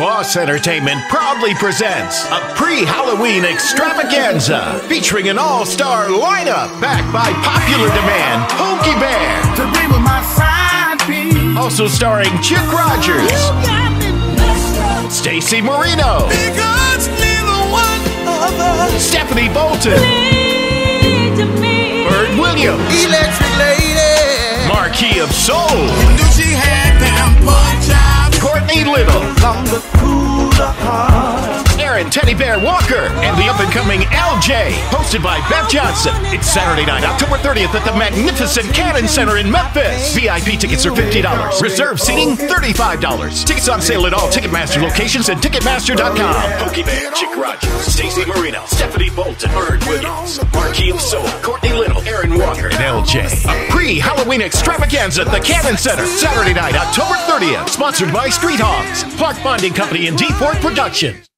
Boss Entertainment proudly presents a pre-Halloween extravaganza featuring an all-star lineup backed by popular demand Pokey Bear. To be with my side piece. Also starring Chick Rodgers, got me messed up. Stacy Marino. Stephanie Bolton, Bird Williams, Electric lady. Marquis of Soul, The heart. Aaron Teddy Bear Walker, and the up-and-coming LJ, hosted by Beth Johnson. It's Saturday night, October 30th at the magnificent Cannon Center in Memphis. VIP tickets are $50. Reserve seating, $35. Tickets on sale at all Ticketmaster locations and Ticketmaster.com. Pokey Bear, Chick Rodgers, Stacey Marino, Stephanie Bolton, Bird Williams, Marquis of Soul, Courtney Little, Aaron Walker, and LJ. A pre-Halloween extravaganza at the Cannon Center. Saturday night, October 30th. Sponsored by Street Hogs, Park Bonding Company, and D4 Productions.